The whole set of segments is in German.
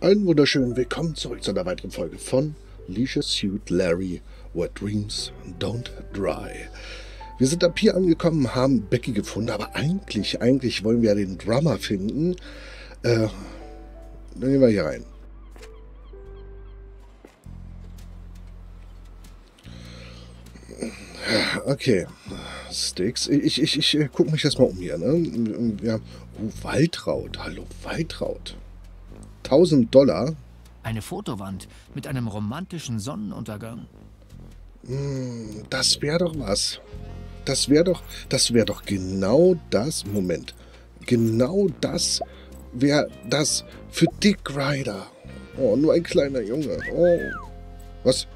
Einen wunderschönen Willkommen zurück zu einer weiteren Folge von Leisure Suit Larry, Where Dreams Don't Dry. Wir sind ab hier angekommen, haben Becky gefunden, aber eigentlich, eigentlich wollen wir ja den Drummer finden. Äh, dann gehen wir hier rein. Okay. Sticks. Ich, ich, ich, gucke mich erstmal um hier. Ne? Ja. Oh, Waldraut. Hallo, Waldraut. 1000 Dollar. Eine Fotowand mit einem romantischen Sonnenuntergang. Hm, das wäre doch was. Das wäre doch, das wäre doch genau das. Moment. Genau das wäre das für Dick Ryder. Oh, nur ein kleiner Junge. Oh. Was?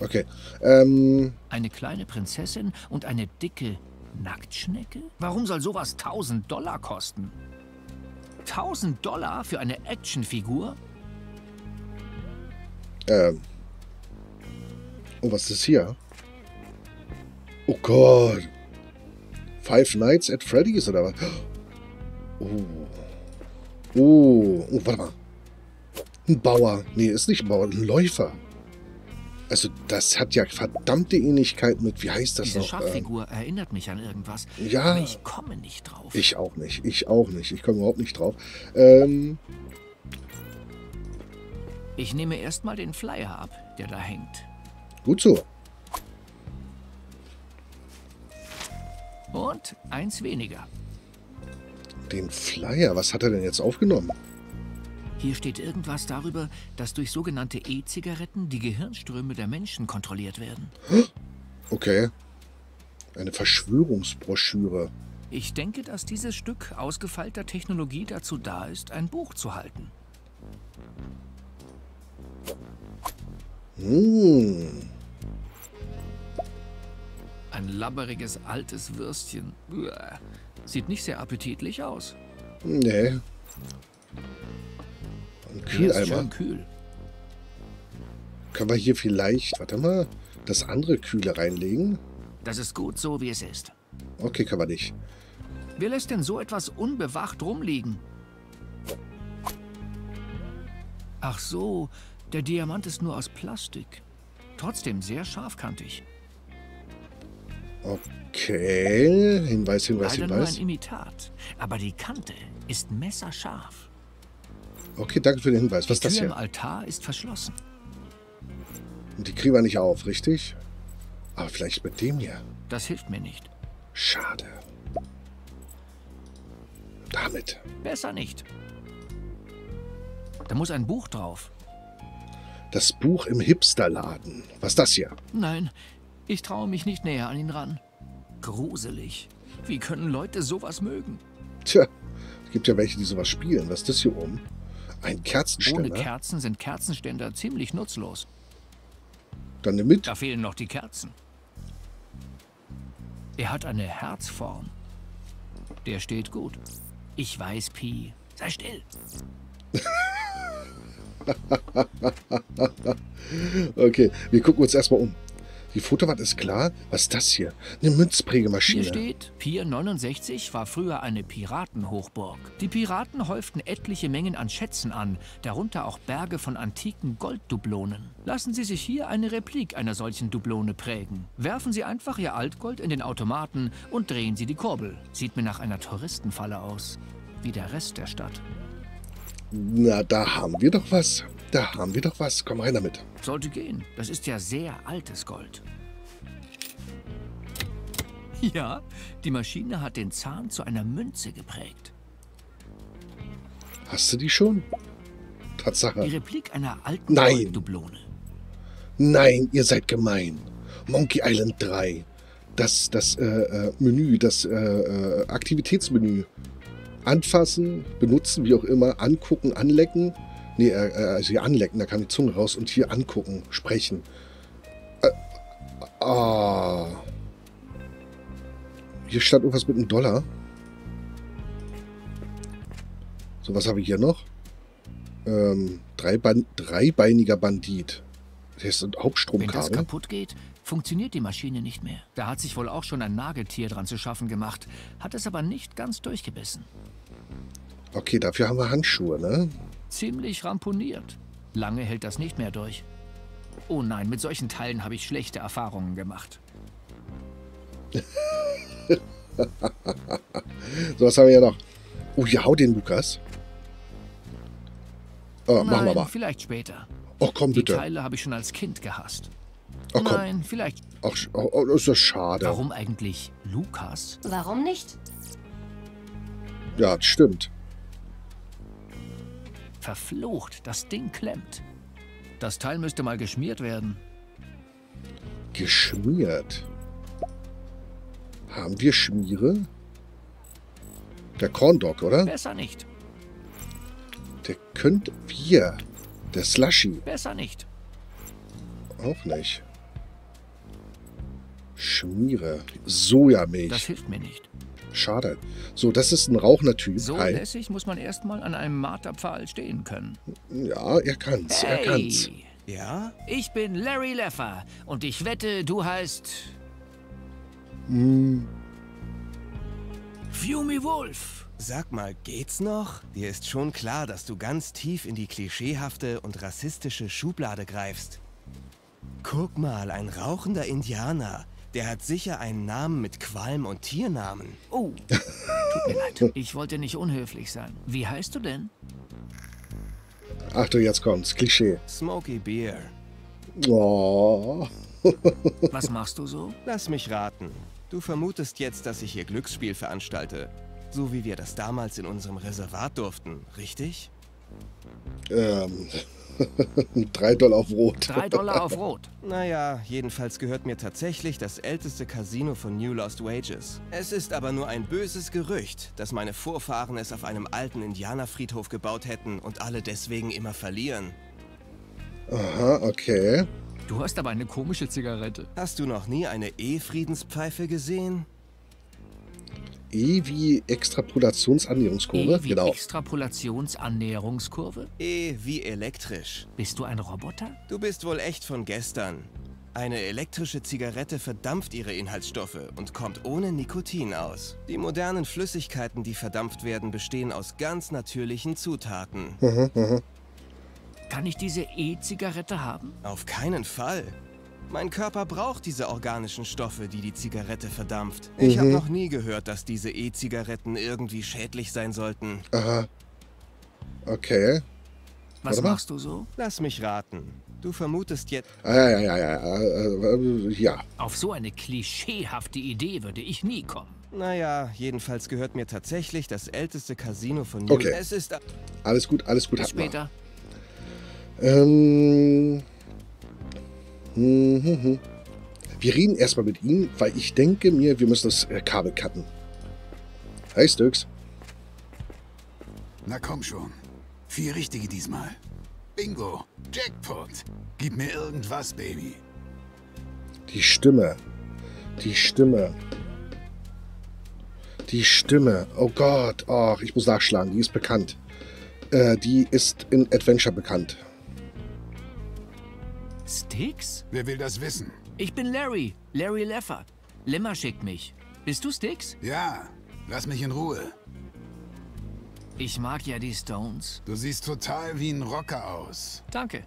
Okay. Ähm. Eine kleine Prinzessin und eine dicke Nacktschnecke? Warum soll sowas 1000 Dollar kosten? 1000 Dollar für eine Actionfigur? Ähm. Oh, was ist hier? Oh Gott. Five Nights at Freddy's oder was? Oh. Oh. Oh, warte mal. Ein Bauer. Nee, ist nicht ein Bauer, ein Läufer. Also das hat ja verdammte Ähnlichkeit mit, wie heißt das Diese noch? Schachfigur ähm, erinnert mich an irgendwas. Ja. Aber ich komme nicht drauf. Ich auch nicht. Ich auch nicht. Ich komme überhaupt nicht drauf. Ähm, ich nehme erstmal den Flyer ab, der da hängt. Gut so. Und eins weniger. Den Flyer? Was hat er denn jetzt aufgenommen? Hier steht irgendwas darüber, dass durch sogenannte E-Zigaretten die Gehirnströme der Menschen kontrolliert werden. Okay. Eine Verschwörungsbroschüre. Ich denke, dass dieses Stück ausgefeilter Technologie dazu da ist, ein Buch zu halten. Hm. Ein labberiges altes Würstchen. Sieht nicht sehr appetitlich aus. Nee. Ein Kühleimer. kühl. Können wir hier vielleicht, warte mal, das andere Kühle reinlegen? Das ist gut so, wie es ist. Okay, kann man nicht. Wer lässt denn so etwas unbewacht rumliegen? Ach so, der Diamant ist nur aus Plastik. Trotzdem sehr scharfkantig. Okay, Hinweis, Hinweis, Leider Hinweis. nur ein Imitat, aber die Kante ist messerscharf. Okay, danke für den Hinweis. Was ist das hier? im Altar ist verschlossen. Und die kriegen wir nicht auf, richtig? Aber vielleicht mit dem hier. Das hilft mir nicht. Schade. Damit. Besser nicht. Da muss ein Buch drauf. Das Buch im Hipsterladen. Was ist das hier? Nein, ich traue mich nicht näher an ihn ran. Gruselig. Wie können Leute sowas mögen? Tja, es gibt ja welche, die sowas spielen. Was ist das hier oben? Ein Kerzenständer. Ohne Kerzen sind Kerzenständer ziemlich nutzlos. Dann nimm mit. Da fehlen noch die Kerzen. Er hat eine Herzform. Der steht gut. Ich weiß, Pi. Sei still. okay, wir gucken uns erstmal um. Die Fotowand ist klar. Was ist das hier? Eine Münzprägemaschine. Hier steht, Pier 69 war früher eine Piratenhochburg. Die Piraten häuften etliche Mengen an Schätzen an, darunter auch Berge von antiken Golddublonen. Lassen Sie sich hier eine Replik einer solchen Dublone prägen. Werfen Sie einfach Ihr Altgold in den Automaten und drehen Sie die Kurbel. Sieht mir nach einer Touristenfalle aus. Wie der Rest der Stadt. Na, da haben wir doch was. Da haben wir doch was. Komm rein damit. Sollte gehen. Das ist ja sehr altes Gold. Ja, die Maschine hat den Zahn zu einer Münze geprägt. Hast du die schon? Die Tatsache. Replik einer alten Nein. Golddublone. Nein, ihr seid gemein. Monkey Island 3. Das, das äh, äh, Menü, das äh, äh, Aktivitätsmenü. Anfassen, benutzen, wie auch immer, angucken, anlecken. Nee, äh, äh, also hier anlecken, da kam die Zunge raus und hier angucken, sprechen. Äh, ah. Hier stand irgendwas mit einem Dollar. So, was habe ich hier noch? Ähm, Dreibein, dreibeiniger Bandit. Der ist ein Wenn das Hauptstromkabel. kaputt geht, funktioniert die Maschine nicht mehr. Da hat sich wohl auch schon ein Nagetier dran zu schaffen gemacht, hat es aber nicht ganz durchgebissen. Okay, dafür haben wir Handschuhe, ne? Ziemlich ramponiert. Lange hält das nicht mehr durch. Oh nein, mit solchen Teilen habe ich schlechte Erfahrungen gemacht. so, was haben wir hier noch? Oh, ja, hau den Lukas. Oh, machen wir mal. Vielleicht später. Oh, komm bitte. Die Teile habe ich schon als Kind gehasst. Oh, komm. Nein, vielleicht. Ach, oh, oh, ist das schade. Warum eigentlich Lukas? Warum nicht? Ja, das stimmt. Verflucht, das Ding klemmt. Das Teil müsste mal geschmiert werden. Geschmiert? Haben wir Schmiere? Der Corndog, oder? Besser nicht. Der könnte... Wir. Der Slushy. Besser nicht. Auch nicht. Schmiere. Sojamilch. Das hilft mir nicht. Schade. So, das ist ein rauchender Typ. So Hi. lässig muss man erstmal an einem Marterpfahl stehen können. Ja, er kann's. Er kann's. Hey, Ja? ich bin Larry Leffer und ich wette, du heißt Hm, Fumi Wolf. Sag mal, geht's noch? Dir ist schon klar, dass du ganz tief in die klischeehafte und rassistische Schublade greifst. Guck mal, ein rauchender Indianer. Der hat sicher einen Namen mit Qualm und Tiernamen. Oh, tut mir leid. Ich wollte nicht unhöflich sein. Wie heißt du denn? Achtung, jetzt kommt's. Klischee. Smoky Beer. Oh. Was machst du so? Lass mich raten. Du vermutest jetzt, dass ich hier Glücksspiel veranstalte. So wie wir das damals in unserem Reservat durften, richtig? Ähm. Drei Dollar auf Rot. Drei Dollar auf Rot. Naja, jedenfalls gehört mir tatsächlich das älteste Casino von New Lost Wages. Es ist aber nur ein böses Gerücht, dass meine Vorfahren es auf einem alten Indianerfriedhof gebaut hätten und alle deswegen immer verlieren. Aha, okay. Du hast aber eine komische Zigarette. Hast du noch nie eine E-Friedenspfeife gesehen? E wie Extrapolationsannäherungskurve. E wie Genau. Extrapolationsannäherungskurve? E wie elektrisch. Bist du ein Roboter? Du bist wohl echt von gestern. Eine elektrische Zigarette verdampft ihre Inhaltsstoffe und kommt ohne Nikotin aus. Die modernen Flüssigkeiten, die verdampft werden, bestehen aus ganz natürlichen Zutaten. Kann ich diese E-Zigarette haben? Auf keinen Fall. Mein Körper braucht diese organischen Stoffe, die die Zigarette verdampft. Ich habe noch nie gehört, dass diese E-Zigaretten irgendwie schädlich sein sollten. Aha. Okay. Was Warte mal. machst du so? Lass mich raten. Du vermutest jetzt... Ah, ja, ja, ja, ja. Äh, äh, ja. Auf so eine klischeehafte Idee würde ich nie kommen. Naja, jedenfalls gehört mir tatsächlich das älteste Casino von New... Okay. Es ist... Alles gut, alles gut. Bis später. Ähm. Hm, hm, hm. Wir reden erstmal mit ihm, weil ich denke mir, wir müssen das äh, Kabel cutten. Hey, Stux. Na komm schon. Vier richtige diesmal. Bingo. Jackpot. Gib mir irgendwas, Baby. Die Stimme. Die Stimme. Die Stimme. Oh Gott. Ach, ich muss nachschlagen. Die ist bekannt. Äh, die ist in Adventure bekannt. Sticks? Wer will das wissen? Ich bin Larry. Larry Leffer. Lemmer schickt mich. Bist du Sticks? Ja, lass mich in Ruhe. Ich mag ja die Stones. Du siehst total wie ein Rocker aus. Danke.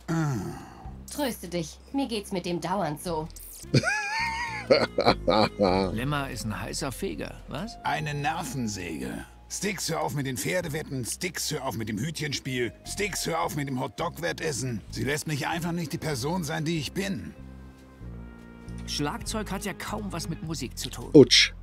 Tröste dich. Mir geht's mit dem dauernd so. Lemmer ist ein heißer Feger, was? Eine Nervensäge. Sticks, hör auf mit den Pferdewetten. Sticks, hör auf mit dem Hütchenspiel. Sticks, hör auf mit dem Hotdog-Wettessen. Sie lässt mich einfach nicht die Person sein, die ich bin. Schlagzeug hat ja kaum was mit Musik zu tun. Utsch.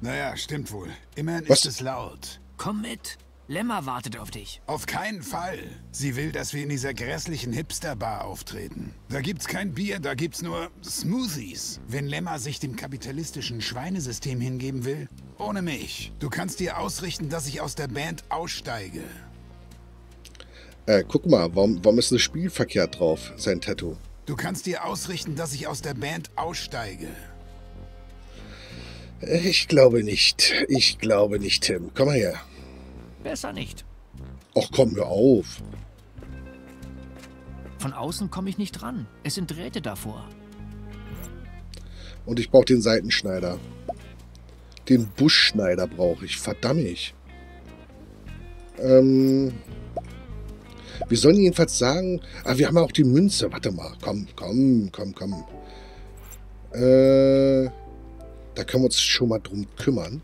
Naja, stimmt wohl. Immerhin Was? ist es laut. Komm mit. Lemmer wartet auf dich. Auf keinen Fall. Sie will, dass wir in dieser grässlichen Hipster-Bar auftreten. Da gibt's kein Bier, da gibt's nur Smoothies. Wenn Lemma sich dem kapitalistischen Schweinesystem hingeben will, ohne mich. Du kannst dir ausrichten, dass ich aus der Band aussteige. Äh, guck mal, warum, warum ist das Spiel verkehrt drauf, sein Tattoo? Du kannst dir ausrichten, dass ich aus der Band aussteige. Ich glaube nicht. Ich glaube nicht, Tim. Komm mal her. Besser nicht. Ach komm, hör auf. Von außen komme ich nicht dran. Es sind Drähte davor. Und ich brauche den Seitenschneider. Den Buschschneider brauche ich. Verdammt. Ähm, Wir sollen jedenfalls sagen, ah, wir haben auch die Münze. Warte mal, komm, komm, komm, komm. Äh, da können wir uns schon mal drum kümmern.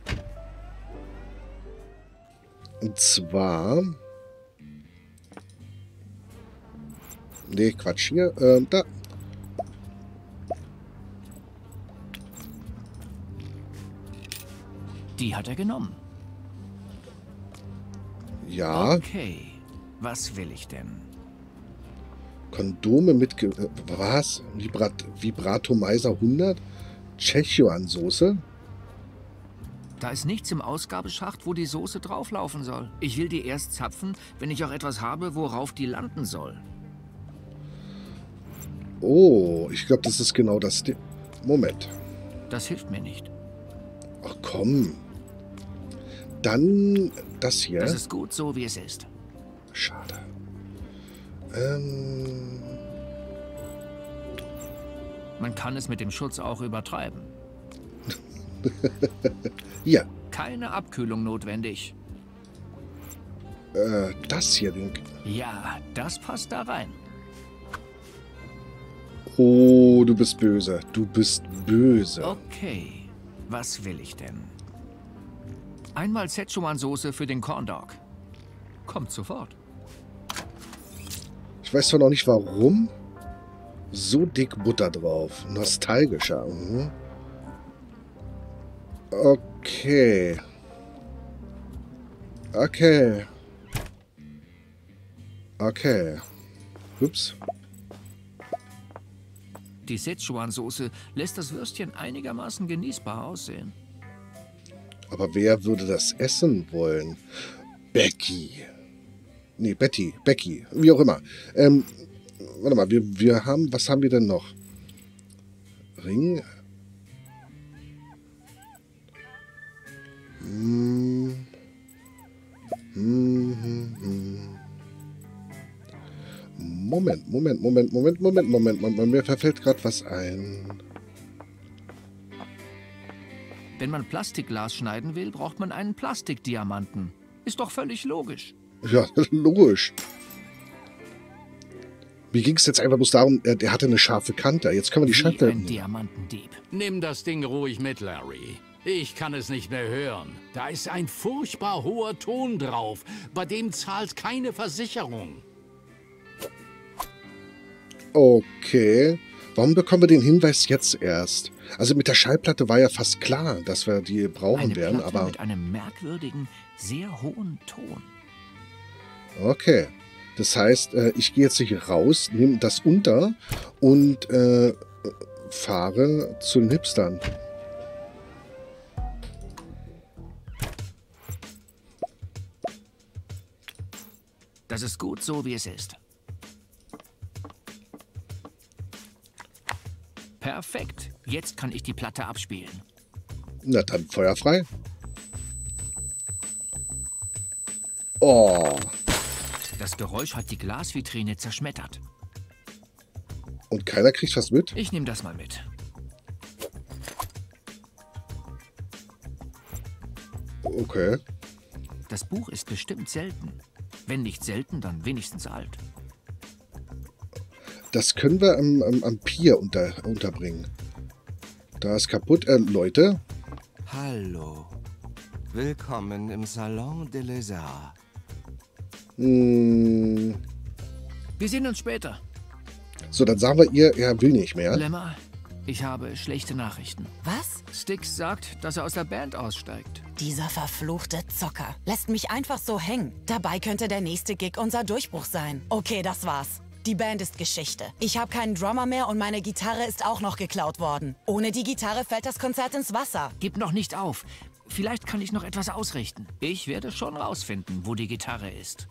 Und zwar... Nee, Quatsch hier. Ähm, da. Die hat er genommen. Ja, Okay. Was will ich denn? Kondome mit... Ge äh, was? Vibrat Vibratomizer 100? Tschechuan-Soße? Da ist nichts im Ausgabeschacht, wo die Soße drauflaufen soll. Ich will die erst zapfen, wenn ich auch etwas habe, worauf die landen soll. Oh, ich glaube, das ist genau das... Di Moment. Das hilft mir nicht. Ach komm. Dann das hier. Das ist gut so, wie es ist. Schade. Ähm, Man kann es mit dem Schutz auch übertreiben. hier. Keine Abkühlung notwendig. Äh, das hier. Den, Ja, das passt da rein. oh, du bist böse. Du bist böse. Okay. Was will ich denn? Einmal Szechuan-Soße für den Corn Dog. Kommt sofort. Ich weiß zwar noch nicht warum. So dick Butter drauf. Nostalgischer. Mhm. Okay. Okay. Okay. Ups. Die Szechuan-Soße lässt das Würstchen einigermaßen genießbar aussehen. Aber wer würde das essen wollen? Becky. Nee, Betty. Becky. Wie auch immer. Ähm, warte mal, wir, wir haben, was haben wir denn noch? Ring. Moment, Moment, Moment, Moment, Moment, Moment, Moment. Mir verfällt gerade was ein. Wenn man Plastikglas schneiden will, braucht man einen Plastikdiamanten. Ist doch völlig logisch. Ja, logisch. Mir ging es jetzt einfach bloß darum, er, der hatte eine scharfe Kante. Jetzt können wir die Wie Scheibe. ein Diamantendieb. Nimm das Ding ruhig mit, Larry. Ich kann es nicht mehr hören. Da ist ein furchtbar hoher Ton drauf. Bei dem zahlt keine Versicherung. Okay. Warum bekommen wir den Hinweis jetzt erst? Also mit der Schallplatte war ja fast klar, dass wir die brauchen Eine werden, Platte aber mit einem merkwürdigen, sehr hohen Ton. okay. Das heißt, äh, ich gehe jetzt hier raus, nehme das unter und äh, fahre zu den Hipstern. Das ist gut so, wie es ist. Perfekt. Jetzt kann ich die Platte abspielen. Na dann feuerfrei. Oh, Das Geräusch hat die Glasvitrine zerschmettert. und keiner kriegt was mit? Ich nehme das mal mit. Okay. Das Buch ist bestimmt selten. Wenn nicht selten, dann wenigstens alt. Das können wir am, am, am Pier unter, unterbringen. Da ist kaputt. Äh, Leute, Hallo. Willkommen im Salon de les Arts. mh, Wir sehen uns später. so, dann sagen wir ihr, er will nicht mehr. Lemmer, ich habe schlechte Nachrichten. Was? Styx sagt, dass er aus der Band aussteigt. Dieser verfluchte Zocker lässt mich einfach so hängen. Dabei könnte der nächste Gig unser Durchbruch sein. Okay, das war's. Die Band ist Geschichte. Ich habe keinen Drummer mehr und meine Gitarre ist auch noch geklaut worden. Ohne die Gitarre fällt das Konzert ins Wasser. Gib noch nicht auf. Vielleicht kann ich noch etwas ausrichten. Ich werde schon rausfinden, wo die Gitarre ist.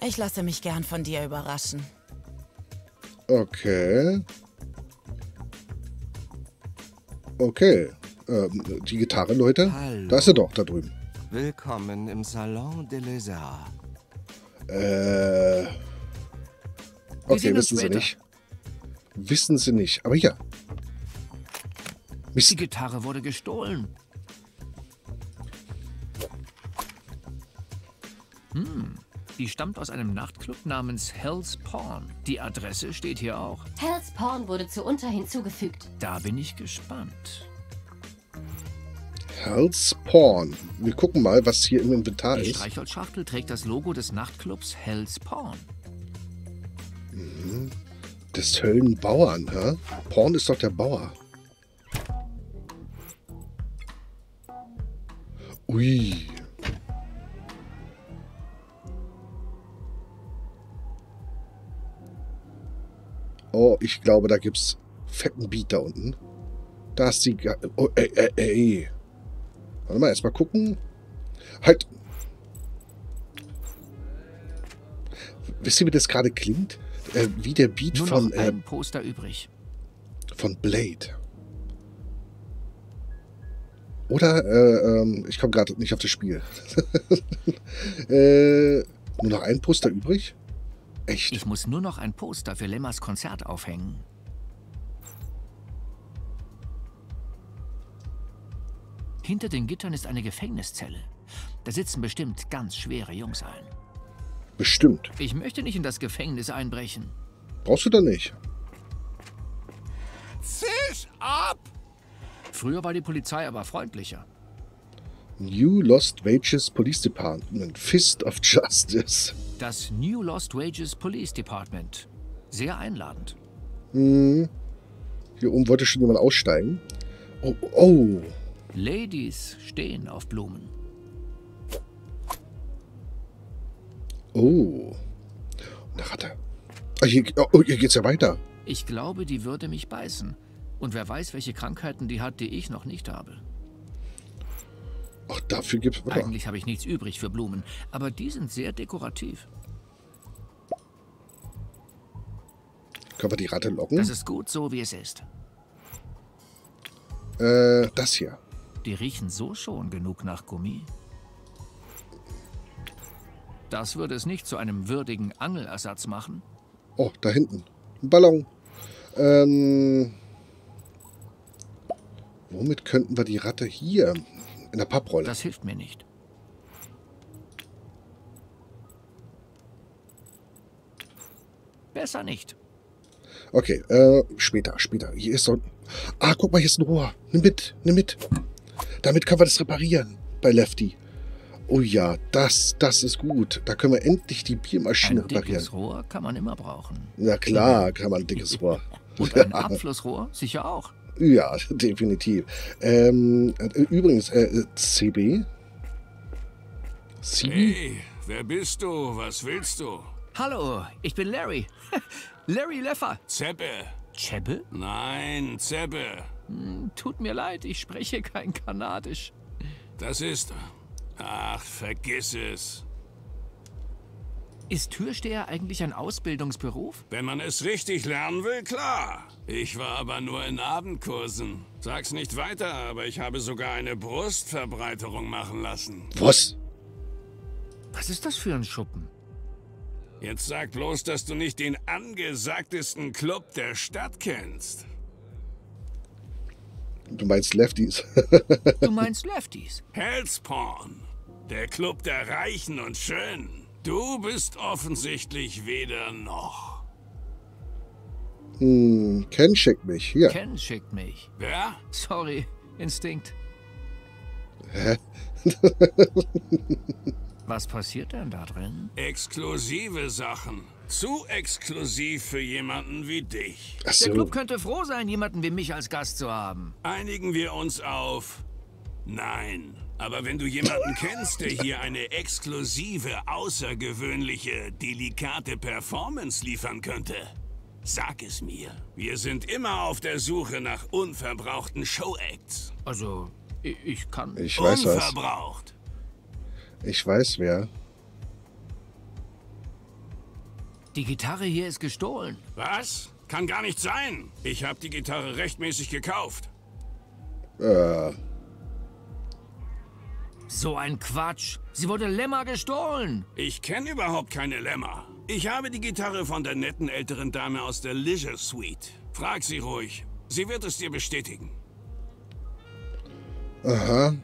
Ich lasse mich gern von dir überraschen. Okay. Okay. Ähm, die Gitarre, Leute. Hallo. Da ist sie doch, da drüben. Willkommen im Salon de les Arts. Äh. Okay, wissen sie nicht. Wissen sie nicht. Aber ja. Die Mist. Gitarre wurde gestohlen. Die stammt aus einem Nachtclub namens Hell's Pawn. Die Adresse steht hier auch. Hell's Pawn wurde zu unter hinzugefügt. Da bin ich gespannt. Hell's Pawn. Wir gucken mal, was hier im Inventar Die ist. Streichholzschachtel trägt das Logo des Nachtclubs Hell's Pawn. Des Höllenbauern, hä? Porn ist doch der Bauer. Ui. Oh, ich glaube, da gibt's fetten Beat da unten. Da ist die... Oh, ey, ey, ey. Warte mal, erstmal gucken. Halt. Wisst ihr, wie das gerade klingt? Äh, wie der Beat Nur von... noch Äh, ein Poster übrig. von Blade. Oder, äh, ähm, ich komme gerade nicht auf das Spiel. äh, nur noch ein Poster übrig? Echt? Ich muss nur noch ein Poster für Lemmers Konzert aufhängen. Hinter den Gittern ist eine Gefängniszelle. Da sitzen bestimmt ganz schwere Jungs ein. Bestimmt. Ich möchte nicht in das Gefängnis einbrechen. Brauchst du da nicht. Zisch ab! Früher war die Polizei aber freundlicher. New Lost Wages Police Department. Fist of Justice. Das New Lost Wages Police Department. Sehr einladend. Hm. Hier oben wollte schon jemand aussteigen. Oh, oh. Ladies stehen auf Blumen. Oh. Eine Ratte. Ah, hier, oh, hier geht's ja weiter. Ich glaube, die würde mich beißen. Und wer weiß, welche Krankheiten die hat, die ich noch nicht habe. Ach, dafür gibt's... Mal. Eigentlich habe ich nichts übrig für Blumen, aber die sind sehr dekorativ. Können wir die Ratte locken? Das ist gut so, wie es ist. Äh, das hier. Die riechen so schon genug nach Gummi. Das würde es nicht zu einem würdigen Angelersatz machen. Oh, da hinten. Ein Ballon. Ähm, womit könnten wir die Ratte hier in der Papprolle? Das hilft mir nicht. Besser nicht. Okay, äh, später, später. Hier ist so ein... Ah, guck mal, hier ist ein Rohr. Nimm mit, nimm mit. Damit können wir das reparieren bei Lefty. Oh ja, das, das ist gut. Da können wir endlich die Biermaschine Ein reparieren. dickes Rohr kann man immer brauchen. Na klar, kann man ein dickes Rohr. Und ein Abflussrohr sicher auch. Ja, definitiv. Ähm, äh, übrigens, äh, CB? CB? Hey, wer bist du? Was willst du? Hallo, ich bin Larry. Larry Leffer. Zeppe. Chebbe? Nein, Zeppe. Tut mir leid, ich spreche kein Kanadisch. Das ist... Ach, vergiss es. Ist Türsteher eigentlich ein Ausbildungsberuf? Wenn man es richtig lernen will, klar. Ich war aber nur in Abendkursen. Sag's nicht weiter, aber ich habe sogar eine Brustverbreiterung machen lassen. Was? Was ist das für ein Schuppen? Jetzt sag bloß, dass du nicht den angesagtesten Club der Stadt kennst. Du meinst Lefties? Du meinst Lefties. Hellspawn. Der Club der Reichen und Schönen. Du bist offensichtlich weder noch. hm, Ken schickt mich. Hier. Ken schickt mich. Wer? Sorry, Instinkt. Hä? Was passiert denn da drin? Exklusive Sachen. Zu exklusiv für jemanden wie dich. Ach Der so. Club könnte froh sein, jemanden wie mich als Gast zu haben. Einigen wir uns auf. Nein. Aber wenn du jemanden kennst, der hier eine exklusive, außergewöhnliche, delikate Performance liefern könnte, sag es mir. Wir sind immer auf der Suche nach unverbrauchten Showacts. Also, ich, ich kann. Ich weiß was. Unverbraucht. Ich weiß wer. Die Gitarre hier ist gestohlen. Was? Kann gar nicht sein. Ich habe die Gitarre rechtmäßig gekauft. Äh, So ein Quatsch. Sie wurde Lämmer gestohlen. Ich kenne überhaupt keine Lämmer. Ich habe die Gitarre von der netten älteren Dame aus der Leisure Suite. Frag sie ruhig. Sie wird es dir bestätigen. aha.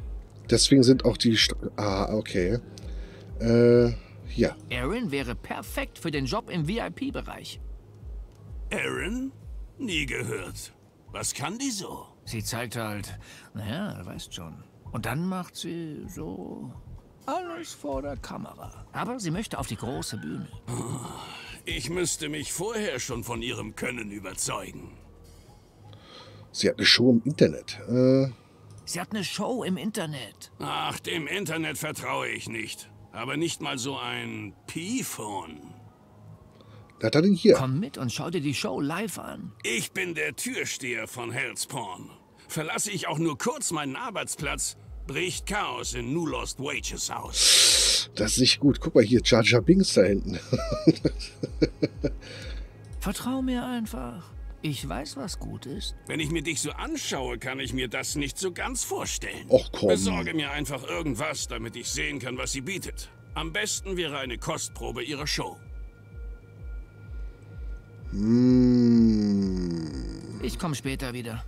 Deswegen sind auch die... St ah, okay. Äh, Ja. Erin wäre perfekt für den Job im VIP-Bereich. Aaron? Nie gehört. Was kann die so? Sie zeigt halt, naja, du weißt schon. Und dann macht sie so alles vor der Kamera. Aber sie möchte auf die große Bühne. Ich müsste mich vorher schon von ihrem Können überzeugen. Sie hat eine Show im Internet. Äh, Sie hat eine Show im Internet. Ach, dem Internet vertraue ich nicht. Aber nicht mal so ein P-Phone. na dann hier. Komm mit und schau dir die Show live an. Ich bin der Türsteher von Hell's Pawn. Verlasse ich auch nur kurz meinen Arbeitsplatz, bricht Chaos in New Lost Wages aus. Das ist nicht gut. Guck mal hier, Jar Jar Binks da hinten. Vertrau mir einfach. Ich weiß, was gut ist. Wenn ich mir dich so anschaue, kann ich mir das nicht so ganz vorstellen. Och, komm. Besorge mir einfach irgendwas, damit ich sehen kann, was sie bietet. Am besten wäre eine Kostprobe ihrer Show. Mm, Ich komme später wieder.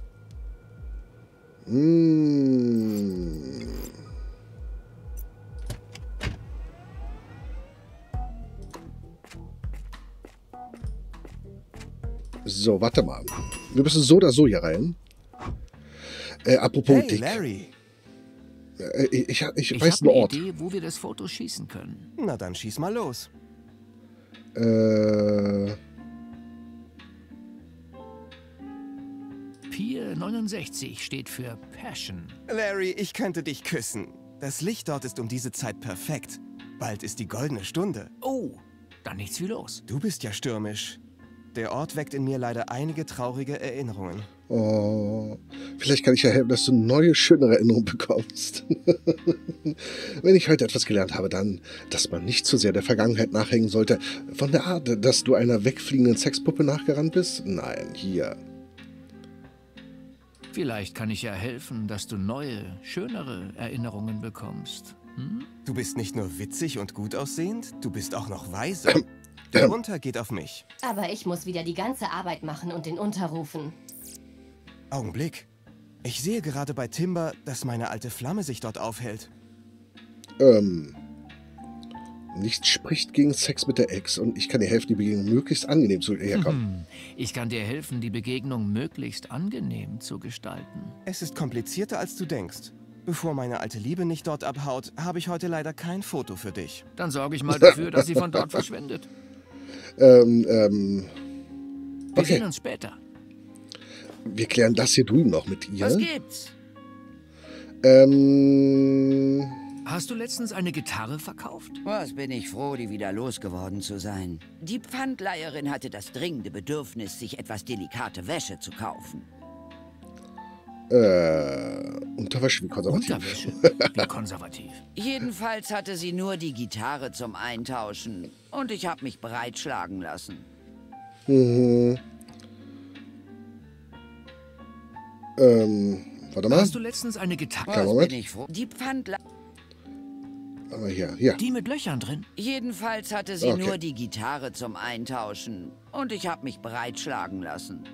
Mm. So, warte mal. Wir müssen so oder so hier rein. Äh, apropos Hey, dick. Larry. Äh, ich ich, ich Ich weiß habe einen eine Ort. Idee, wo wir das Foto schießen können. Na dann schieß mal los. Äh, 69 steht für Passion. Larry, ich könnte dich küssen. Das Licht dort ist um diese Zeit perfekt. Bald ist die goldene Stunde. Oh, dann nichts wie los. Du bist ja stürmisch. Der Ort weckt in mir leider einige traurige Erinnerungen. oh, vielleicht kann ich ja helfen, dass du neue, schönere Erinnerungen bekommst. Wenn ich heute etwas gelernt habe, dann, dass man nicht zu sehr der Vergangenheit nachhängen sollte. Von der Art, dass du einer wegfliegenden Sexpuppe nachgerannt bist? Nein, hier. Vielleicht kann ich ja helfen, dass du neue, schönere Erinnerungen bekommst. Hm? Du bist nicht nur witzig und gut aussehend, du bist auch noch weise. Der Unter geht auf mich. Aber ich muss wieder die ganze Arbeit machen und den unterrufen. Augenblick. Ich sehe gerade bei Timber, dass meine alte Flamme sich dort aufhält. Ähm, nichts spricht gegen Sex mit der Ex und ich kann dir helfen, die Begegnung möglichst angenehm zu herkommen. Hm. Ich kann dir helfen, die Begegnung möglichst angenehm zu gestalten. Es ist komplizierter, als du denkst. Bevor meine alte Liebe nicht dort abhaut, habe ich heute leider kein Foto für dich. Dann sorge ich mal dafür, dass sie von dort verschwindet. Ähm, ähm, Wir Okay. sehen uns später. wir klären das hier drüben noch mit ihr. Was gibt's? Ähm, Hast du letztens eine Gitarre verkauft? Was bin ich froh, die wieder losgeworden zu sein. Die Pfandleiherin hatte das dringende Bedürfnis, sich etwas delikate Wäsche zu kaufen. äh, Unterwäsche wie konservativ. Unterwäsche. Wie konservativ. Jedenfalls hatte sie nur die Gitarre zum Eintauschen und ich habe mich breitschlagen lassen. Mhm. Ähm, warte mal. Hast du letztens eine Gitarre? Was bin ich froh. Die Pfandle Aber hier, hier. Die mit Löchern drin? Jedenfalls hatte sie Okay. nur die Gitarre zum Eintauschen und ich habe mich breitschlagen lassen.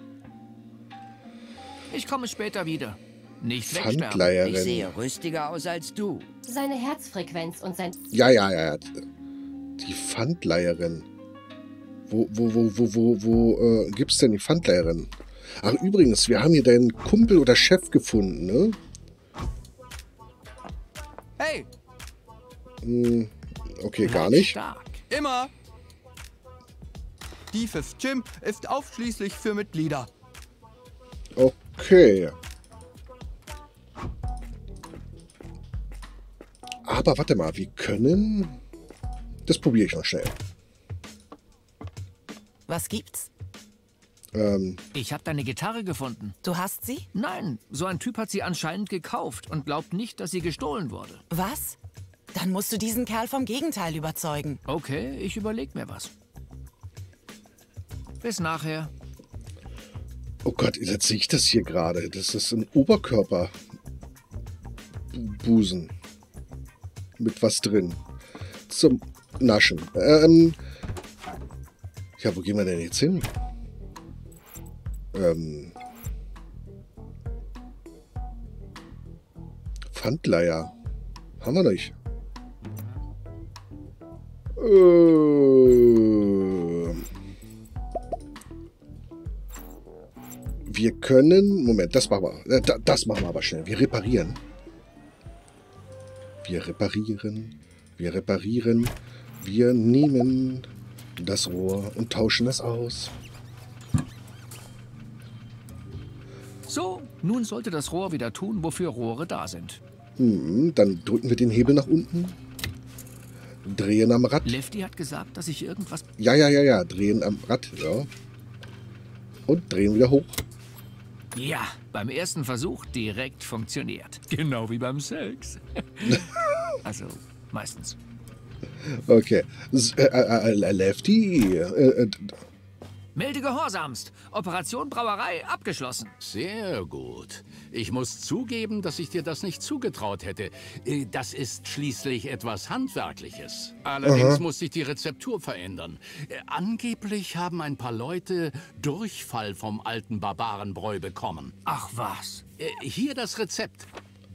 Ich komme später wieder. Nicht wegsperren. Ich sehe rüstiger aus als du. Seine Herzfrequenz und sein Ja, ja, ja, ja. Die Pfandleierin. Wo, wo, wo, wo, wo, wo äh, gibt's denn die Pfandleierin? Ach, übrigens, wir haben hier deinen Kumpel oder Chef gefunden, ne? Hey, Hm, okay, gar nicht. Stark. Immer! Dieses Gym ist ausschließlich für Mitglieder. Okay. Aber warte mal, wir können. Das probiere ich noch schnell. Was gibt's? Ähm, Ich habe deine Gitarre gefunden. Du hast sie? Nein, so ein Typ hat sie anscheinend gekauft und glaubt nicht, dass sie gestohlen wurde. Was? Dann musst du diesen Kerl vom Gegenteil überzeugen. Okay, ich überleg mir was. Bis nachher. oh Gott, jetzt sehe ich das hier gerade. Das ist ein Oberkörperbusen. Mit was drin. Zum Naschen. Ähm, ja, wo gehen wir denn jetzt hin? Ähm, Pfandleier. Haben wir nicht. Äh, wir können... Moment, das machen wir. Äh, das machen wir aber schnell. Wir reparieren. Wir reparieren. Wir reparieren. Wir nehmen das Rohr und tauschen es aus. So, nun sollte das Rohr wieder tun, wofür Rohre da sind. Hm, dann drücken wir den Hebel nach unten. Drehen am Rad. Lefty hat gesagt, dass ich irgendwas... Ja, ja, ja, ja. Drehen am Rad, ja. Und drehen wieder hoch. Ja, beim ersten Versuch direkt funktioniert. Genau wie beim Sex. also, meistens. Okay. S äh, äh, äh Lefty, äh, Melde gehorsamst. Operation Brauerei abgeschlossen. Sehr gut. Ich muss zugeben, dass ich dir das nicht zugetraut hätte. Äh, das ist schließlich etwas Handwerkliches. Allerdings Aha. muss ich die Rezeptur verändern. Äh, angeblich haben ein paar Leute Durchfall vom alten Barbarenbräu bekommen. Ach was. Äh, hier das Rezept.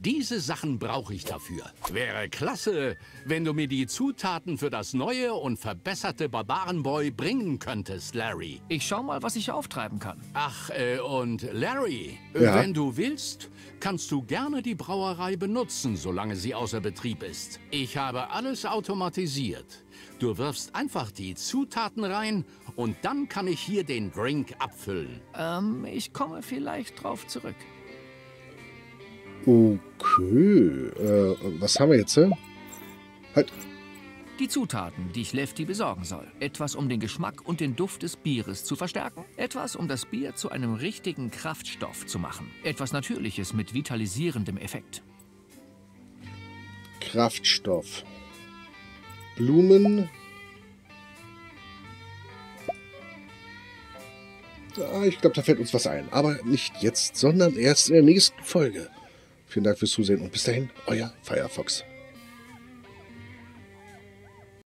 Diese Sachen brauche ich dafür. Wäre klasse, wenn du mir die Zutaten für das neue und verbesserte Barbarenboy bringen könntest, Larry. Ich schau mal, was ich auftreiben kann. Ach, äh, und Larry, ja. wenn du willst, kannst du gerne die Brauerei benutzen, solange sie außer Betrieb ist. Ich habe alles automatisiert. Du wirfst einfach die Zutaten rein und dann kann ich hier den Drink abfüllen. Ähm, ich komme vielleicht drauf zurück. Okay. Äh, was haben wir jetzt? Halt. Die Zutaten, die ich Lefty besorgen soll. Etwas, um den Geschmack und den Duft des Bieres zu verstärken. Etwas, um das Bier zu einem richtigen Kraftstoff zu machen. Etwas Natürliches mit vitalisierendem Effekt. Kraftstoff. Blumen. Ah, ich glaube, da fällt uns was ein. Aber nicht jetzt, sondern erst in der nächsten Folge. Vielen Dank fürs Zusehen und bis dahin, euer Firefox.